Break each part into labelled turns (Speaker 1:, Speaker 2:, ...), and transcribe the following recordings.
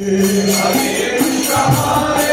Speaker 1: Hare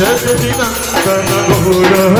Speaker 1: Just a demon, but I'm a